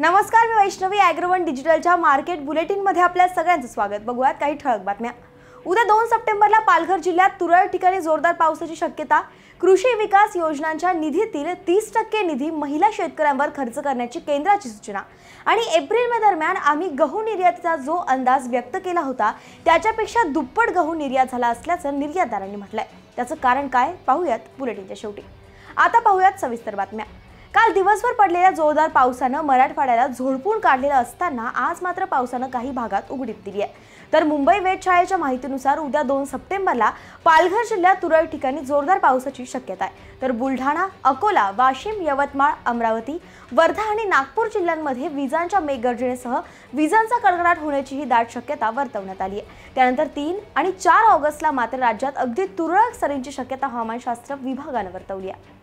नमस्कार मी वैष्णवी ॲग्रोवन डिजिटलच्या मार्केट बुलेटिनमध्ये आपल्या सगळ्यांचं स्वागत. बघूयात काही ठळक बातम्या. उद्या दोन सप्टेंबरला पालघर जिल्ह्यात तुरळक ठिकाणी जोरदार पावसाची शक्यता. कृषी विकास योजनांच्या निधीतील तीस टक्के निधी महिला शेतकऱ्यांवर खर्च करण्याची केंद्राची सूचना. आणि एप्रिल मे दरम्यान आम्ही गहू निर्यातीचा जो अंदाज व्यक्त केला होता त्याच्यापेक्षा दुप्पट गहू निर्यात झाला असल्याचं निर्यातदारांनी म्हटलंय. त्याचं कारण काय? पाहूयात बुलेटिनच्या शेवटी. आता पाहूयात सविस्तर बातम्या. काल दिवसभर पडलेल्या जोरदार पावसानं मराठवाड्याला झोडपून काढलेलं असताना आज मात्र पावसानं काही भागात उघडीप दिली आहे. तर मुंबई वेधशाळेच्या माहितीनुसार उद्या दोन सप्टेंबरला पालघर जिल्ह्यात तुरळक ठिकाणी जोरदार पावसाची शक्यता आहे. तर बुलढाणा अकोला वाशिम यवतमाळ अमरावती वर्धा आणि नागपूर जिल्ह्यांमध्ये विजांच्या मेघगर्जनेसह विजांचा कडकडाट होण्याचीही दाट शक्यता वर्तवण्यात आली आहे. त्यानंतर तीन आणि चार ऑगस्टला मात्र राज्यात अगदी तुरळक सरींची शक्यता हवामानशास्त्र विभागानं वर्तवली आहे.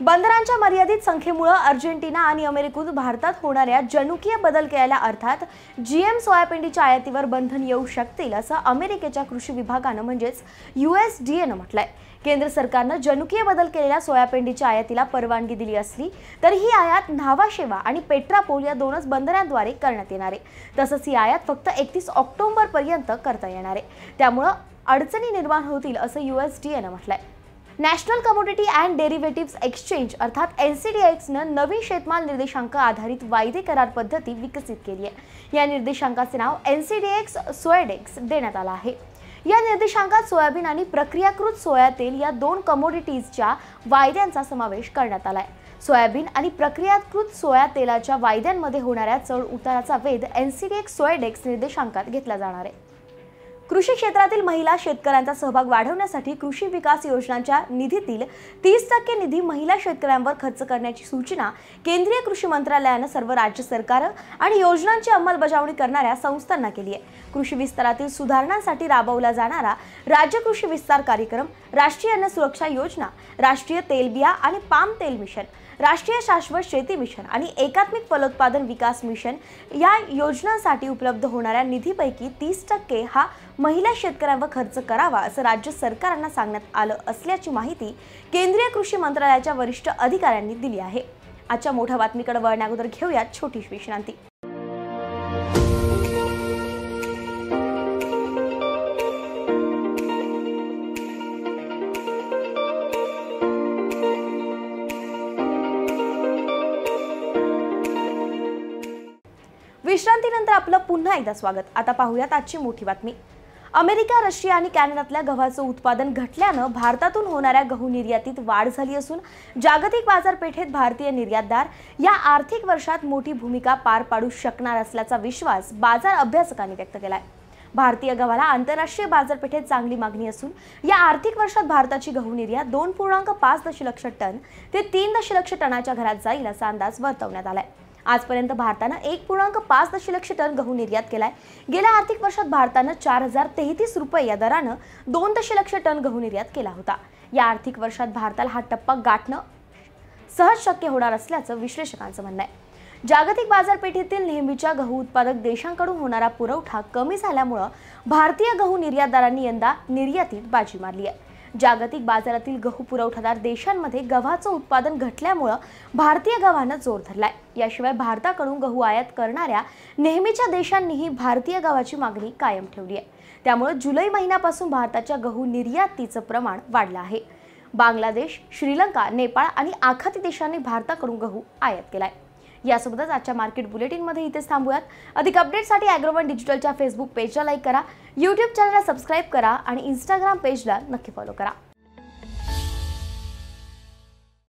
बंदरांच्या मर्यादित संख्येमुळे अर्जेंटिना आणि अमेरिकेत भारतात होणाऱ्या जनुकीय बदल केल्या अर्थात जी एम सोयाबीनच्या आयातीवर बंधन येऊ शकतील असं अमेरिकेच्या कृषी विभागानं म्हणजेच यू एस डी एनं म्हटलंय. केंद्र सरकारनं जनुकीय बदल केलेल्या सोयापेंडीच्या आयातीला परवानगी दिली असली तर ही आयात न्हावाशेवा आणि पेट्रापोल या दोनच बंदरांद्वारे करण्यात येणार आहे. तसंच ही आयात फक्त एकतीस ऑक्टोबरपर्यंत करता येणार आहे. त्यामुळं अडचणी निर्माण होतील असं यू एस डी एनं म्हटलंय. National commodity and derivative exchange अर्थात एन सी डी एक्सनं नवीन शेतमाल निर्देशांक आधारित वायदे करार पद्धती विकसित केली आहे. या निर्देशांकाचे नाव N C D X Soydex देण्यात आलं आहे. या निर्देशांकात सोयाबीन आणि प्रक्रियाकृत सोया तेल या दोन कमोडिटीजच्या वायद्यांचा समावेश करण्यात आला आहे. सोयाबीन आणि प्रक्रियाकृत सोया तेलाच्या वायद्यांमध्ये होणाऱ्या चढ उताराचा वेध N C D X Soydex निर्देशांकात घेतला जाणार आहे. कृषी क्षेत्रातील महिला शेतकऱ्यांचा सहभाग वाढवण्यासाठी कृषी विकास योजनांच्या निधीतील तीस टक्के निधी महिला शेतकऱ्यांवर खर्च करण्याची सूचना केंद्रीय कृषी मंत्रालयानं सर्व राज्य सरकार आणि योजनांची अंमलबजावणी करणाऱ्या संस्थांना केली आहे. कृषी विस्तारातील सुधारणांसाठी राबवला जाणारा राज्य कृषी विस्तार कार्यक्रम राष्ट्रीय अन्न सुरक्षा योजना राष्ट्रीय तेलबिया आणि पाम तेल मिशन राष्ट्रीय शाश्वत शेती मिशन आणि एकात्मिक फलोत्पादन विकास मिशन या योजनांसाठी उपलब्ध होणाऱ्या निधीपैकी तीस टक्के हा महिला शेतकऱ्यांवर खर्च करावा असं राज्य सरकारांना सांगण्यात आलं असल्याची माहिती केंद्रीय कृषी मंत्रालयाच्या वरिष्ठ अधिकाऱ्यांनी दिली आहे. आजच्या मोठ्या बातमीकडे वळण्याअगोदर घेऊयात छोटी विश्रांती. विश्रांतीनंतर आपलं पुन्हा एकदा स्वागत. आता पाहूयात आजची मोठी बातमी. अमेरिका रशिया आणि कॅनडातल्या गव्हाचं उत्पादन घटल्यानं भारतातून होणाऱ्या गहू निर्यातीत वाढ झाली असून जागतिक बाजारपेठेत भारतीय निर्यातदार या आर्थिक वर्षात मोठी भूमिका पार पाडू शकणार असल्याचा विश्वास बाजार अभ्यासकांनी व्यक्त केलाय. भारतीय गव्हाला आंतरराष्ट्रीय बाजारपेठेत चांगली मागणी असून या आर्थिक वर्षात भारताची गहू निर्यात दोन पूर्णांक पाच दशलक्ष टन ते तीन दशलक्ष टनाच्या घरात जाईल असा अंदाज वर्तवण्यात आलाय. आजपर्यंत भारतानं एक पूर्णांक पाच दशलक्ष टन गहू निर्यात केलाय. गेल्या आर्थिक वर्षात भारतानं चार हजार तेहतीस रुपये या दरानं दोन दशलक्ष टन गहू निर्यात केला होता. या आर्थिक वर्षात भारताला हा टप्पा गाठणं सहज शक्य होणार असल्याचं विश्लेषकांचं म्हणणं आहे. जागतिक बाजारपेठेतील नेहमीच्या गहू उत्पादक देशांकडून होणारा पुरवठा कमी झाल्यामुळं भारतीय गहू निर्यातदारांनी यंदा निर्यातीत बाजी मारली आहे. जागतिक बाजारातील गहू पुरवठादार देशांमध्ये गव्हाचं उत्पादन घटल्यामुळं भारतीय गव्हानं जोर धरलाय. याशिवाय भारताकडून गहू आयात करणाऱ्या नेहमीच्या देशांनीही भारतीय गव्हाची मागणी कायम ठेवली आहे. त्यामुळे जुलै महिन्यापासून भारताच्या गहू निर्यातीचं प्रमाण वाढलं आहे. बांगलादेश श्रीलंका नेपाळ आणि आखाती देशांनी भारताकडून गहू आयात केलाय. यासोबतच आजच्या मार्केट बुलेटिनमध्ये इथेच थांबूयात. अधिक अपडेटसाठी ॲग्रोवन डिजिटलच्या फेसबुक पेजला लाईक करा. यूट्यूब चॅनलला सबस्क्राईब करा आणि इंस्टाग्राम पेजला नक्की फॉलो करा.